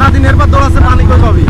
সারাদিন এরপর দৌড়াচ্ছে পানি কই পাবি